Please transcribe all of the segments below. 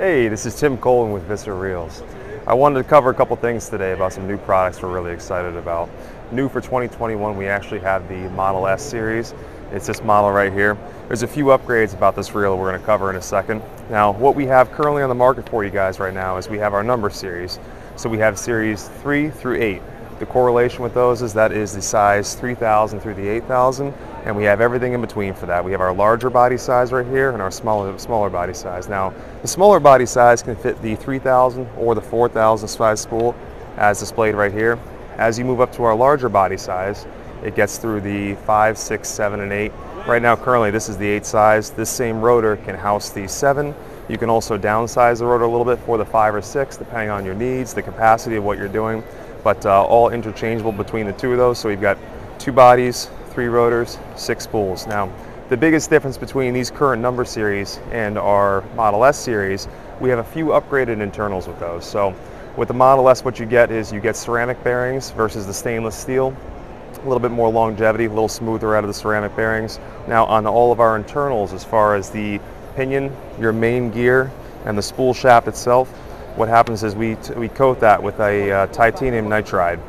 Hey, this is Tim Colin with Visser Reels. I wanted to cover a couple things today about some new products we're really excited about. New for 2021, we actually have the Model S series. It's this model right here. There's a few upgrades about this reel we're going to cover in a second. Now, what we have currently on the market for you guys right now is we have our number series. So we have series 3 through 8. The correlation with those is that is the size 3000 through the 8000 and we have everything in between for that. We have our larger body size right here and our smaller smaller body size. Now, the smaller body size can fit the 3000 or the 4000 size spool as displayed right here. As you move up to our larger body size, it gets through the 5, 6, 7, and 8. Right now, currently, this is the 8 size. This same rotor can house the 7. You can also downsize the rotor a little bit for the 5 or 6, depending on your needs, the capacity of what you're doing but uh, all interchangeable between the two of those. So we've got two bodies, three rotors, six spools. Now, the biggest difference between these current number series and our Model S series, we have a few upgraded internals with those. So with the Model S, what you get is you get ceramic bearings versus the stainless steel. A little bit more longevity, a little smoother out of the ceramic bearings. Now on all of our internals, as far as the pinion, your main gear, and the spool shaft itself, what happens is we, we coat that with a uh, titanium nitride.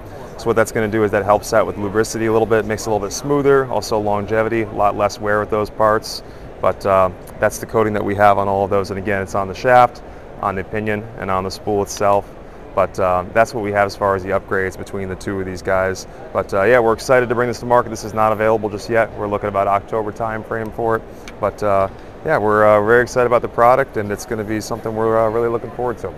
So what that's going to do is that helps out with lubricity a little bit, makes it a little bit smoother, also longevity, a lot less wear with those parts. But uh, that's the coating that we have on all of those. And again, it's on the shaft, on the pinion, and on the spool itself. But uh, that's what we have as far as the upgrades between the two of these guys. But uh, yeah, we're excited to bring this to market. This is not available just yet. We're looking about October time frame for it. But uh, yeah, we're uh, very excited about the product and it's going to be something we're uh, really looking forward to.